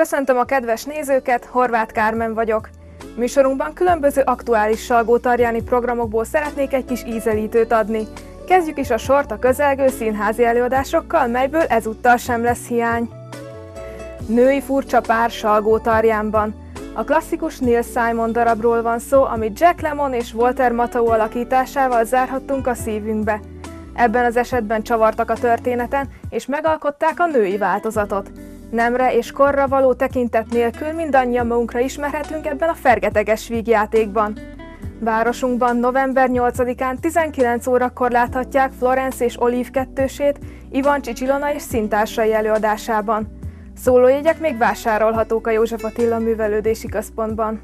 Köszöntöm a kedves nézőket, Horváth Kármen vagyok. Műsorunkban különböző aktuális salgótarjáni programokból szeretnék egy kis ízelítőt adni. Kezdjük is a sort a közelgő színházi előadásokkal, melyből ezúttal sem lesz hiány. Női furcsa pár Salgótarjánban. A klasszikus Neil Simon darabról van szó, amit Jack Lemon és Walter Matthau alakításával zárhattunk a szívünkbe. Ebben az esetben csavartak a történeten, és megalkották a női változatot. Nemre és korra való tekintet nélkül mindannyian magunkra ismerhetünk ebben a fergeteges vígjátékban. Városunkban november 8-án 19 órakor láthatják Florence és Olive kettősét Ivan Csicsilona és szintársai előadásában. Szólójegyek még vásárolhatók a József Attila Művelődési Központban.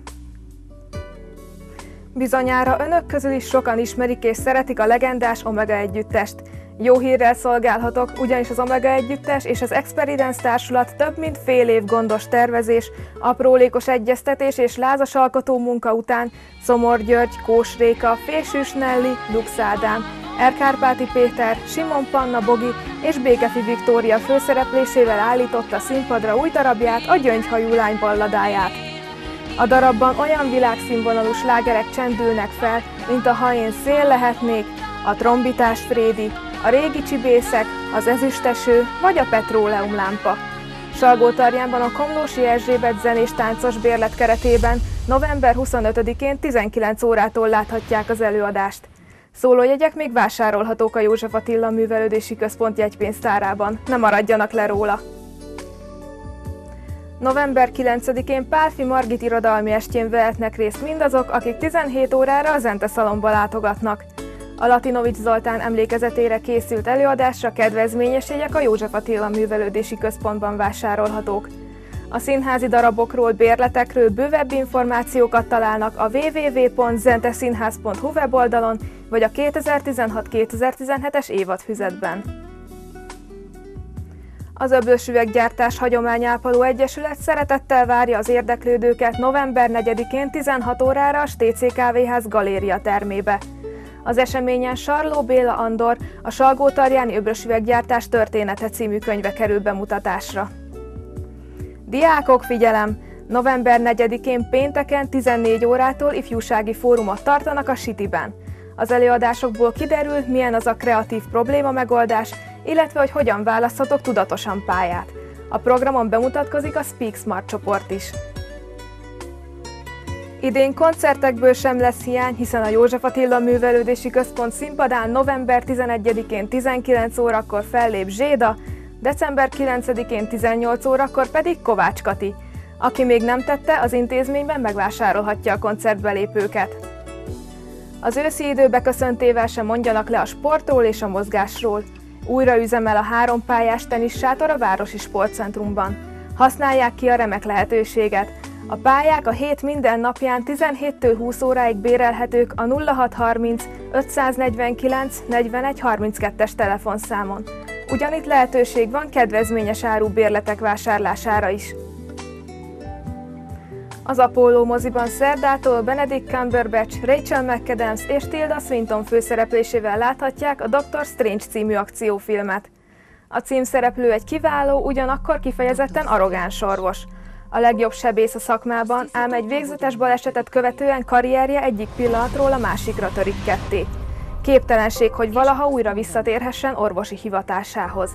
Bizonyára önök közül is sokan ismerik és szeretik a legendás Omega együttest. Jó hírrel szolgálhatok, ugyanis az Omega Együttes és az Experience Társulat több mint fél év gondos tervezés, aprólékos egyeztetés és lázas alkotó munka után Szomor György, Kós Réka, Fésűs Nelli, Lux Ádám, Erkárpáti Péter, Simon Panna Bogi és Békefi Viktória főszereplésével állította színpadra új darabját, a Gyöngyhajú lány balladáját. A darabban olyan világszínvonalú slágerek csendülnek fel, mint a Ha én szél lehetnék, a trombitás Frédi, a régi csibészek, az ezüsteső vagy a petróleum lámpa. Salgótarjánban a Komlósi Erzsébet zenés táncos bérlet keretében november 25-én 19 órától láthatják az előadást. Szólójegyek még vásárolhatók a József Attila Művelődési Központ jegypénztárában. Ne maradjanak le róla! November 9-én Pálfi Margit irodalmi estjén vehetnek részt mindazok, akik 17 órára a Zente Szalomba látogatnak. A Latinovics Zoltán emlékezetére készült előadásra kedvezményes jegyek a József Attila Művelődési Központban vásárolhatók. A színházi darabokról, bérletekről bővebb információkat találnak a www.zenteszínház.hu weboldalon, vagy a 2016-2017-es évadfüzetben. Az Öblös Üveggyártás Hagyományápoló Egyesület szeretettel várja az érdeklődőket november 4-én 16 órára a STC Kávéház galéria termébe. Az eseményen Sarló Béla Andor, a Salgótarjáni Öblös Üveggyártás története című könyve kerül bemutatásra. Diákok, figyelem! November 4-én pénteken 14 órától ifjúsági fórumot tartanak a Sitiben. Az előadásokból kiderül, milyen az a kreatív probléma megoldás, illetve hogy hogyan választhatok tudatosan pályát. A programon bemutatkozik a Speak Smart csoport is. Idén koncertekből sem lesz hiány, hiszen a József Attila Művelődési Központ színpadán november 11-én 19 órakor fellép Zséda, december 9-én 18 órakor pedig Kovács Kati. Aki még nem tette, az intézményben megvásárolhatja a koncertbelépőket. Az őszi idő beköszöntével sem mondjanak le a sportról és a mozgásról. Újra üzemel a három pályás tenissátor a Városi Sportcentrumban. Használják ki a remek lehetőséget. A pályák a hét minden napján 17-től 20 óráig bérelhetők a 0630 549 41 32-es telefonszámon. Ugyanitt lehetőség van kedvezményes áru bérletek vásárlására is. Az Apollo moziban szerdától Benedict Cumberbatch, Rachel McAdams és Tilda Swinton főszereplésével láthatják a Doctor Strange című akciófilmet. A címszereplő egy kiváló, ugyanakkor kifejezetten arrogáns orvos. A legjobb sebész a szakmában, ám egy végzetes balesetet követően karrierje egyik pillanatról a másikra törik ketté. Képtelenség, hogy valaha újra visszatérhessen orvosi hivatásához.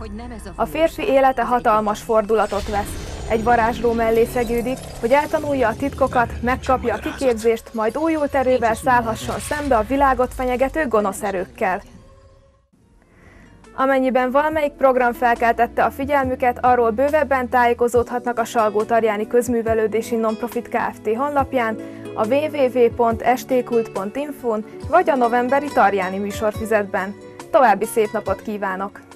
A férfi élete hatalmas fordulatot vesz. Egy varázsló mellé szegődik, hogy eltanulja a titkokat, megkapja a kiképzést, majd újult erővel szállhasson szembe a világot fenyegető gonosz erőkkel. Amennyiben valamelyik program felkeltette a figyelmüket, arról bővebben tájékozódhatnak a Salgó-Tarjáni Közművelődési Nonprofit Kft. honlapján, a www.stkult.info-n vagy a novemberi Tarjáni műsorfüzetben. További szép napot kívánok!